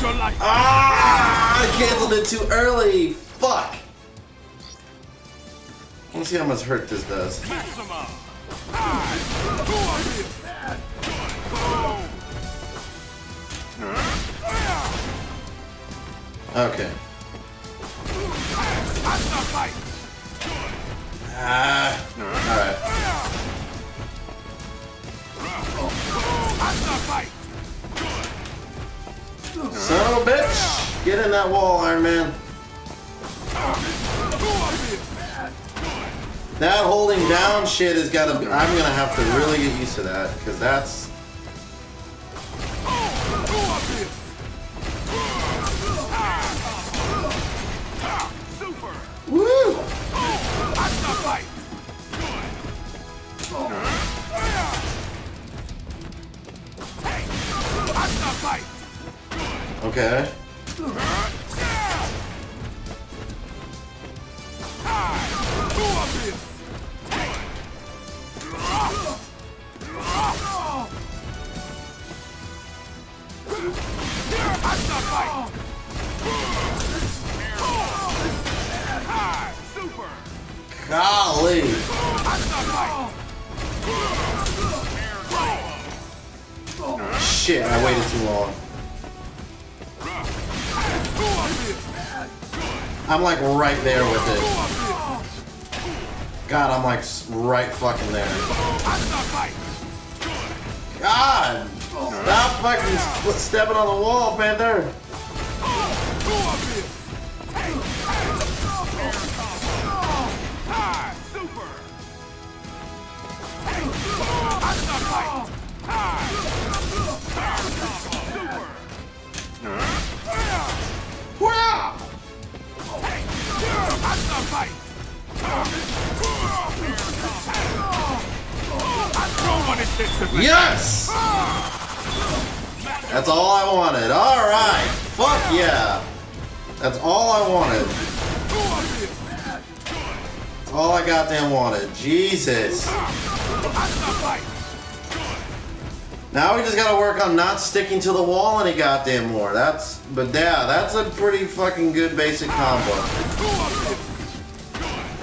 Choose your life. Ah! I canceled it too early. Fuck. Let's see how much hurt this does. Maximum. High. Go on here. Okay. Fight. Ah. Alright. Son of a bitch! Get in that wall, Iron Man. That holding down shit is gotta be. I'm gonna have to really get used to that, because that's. Super. Golly! Shit, I waited too long. I'm like right there with it. God, I'm like right fucking there. God! Stop fucking stepping on the wall, Panther! Yes! That's all I wanted. Alright! Fuck yeah! That's all I wanted. That's all I goddamn wanted. Jesus. Now we just gotta work on not sticking to the wall any goddamn more. That's, but yeah, that's a pretty fucking good basic combo.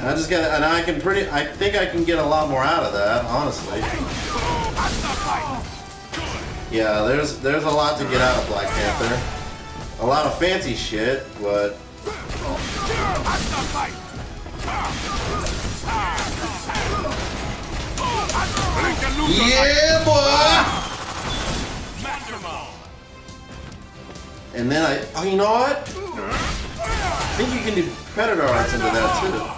I just gotta, and I can pretty, I think I can get a lot more out of that, honestly. Yeah, there's, there's a lot to get out of Black Panther. A lot of fancy shit, but yeah, boy. And then I, oh, you know what? I think you can do Predator arts into that too.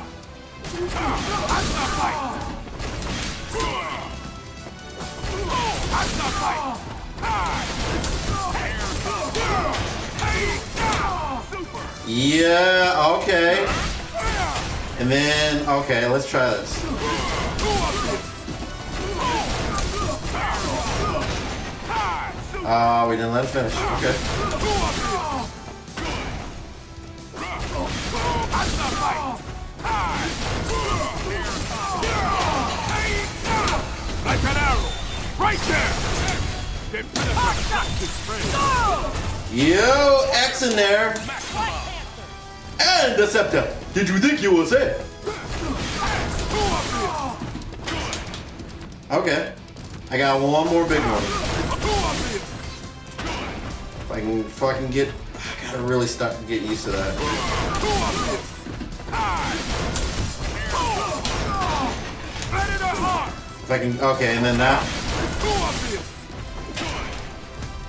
Yeah, okay. And then, okay, let's try this. Ah, we didn't let it finish. Okay. Yo, X in there. And Deceptor. Did you think you was it? Okay. I got one more big one. If I can fucking get, I gotta really start to get used to that. If I can, okay, and then that.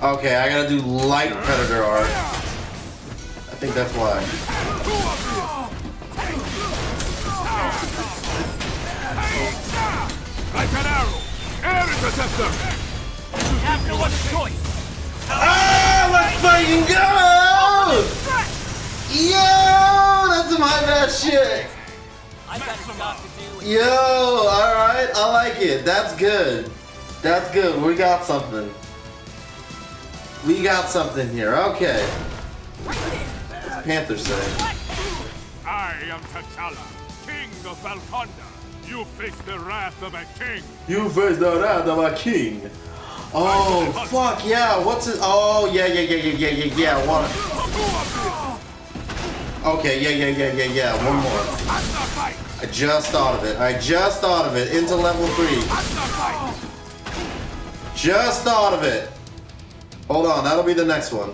Okay, I gotta do light predator art. I think that's why. Like an arrow! Air interceptor! You have no other choice. Ah, let's fucking go! Yo, alright, I like it. That's good. That's good. We got something. We got something here. Okay. What's Panther say? I am T'Challa, king of Wakanda. You face the wrath of a king. You face the wrath of a king. Oh, fuck, yeah. What's it? Oh, yeah, yeah, yeah, yeah, yeah, yeah, yeah. One. Okay, yeah, yeah, yeah, yeah, yeah. One more. I just thought of it. I just thought of it. Into level three. Just thought of it. Hold on, that'll be the next one.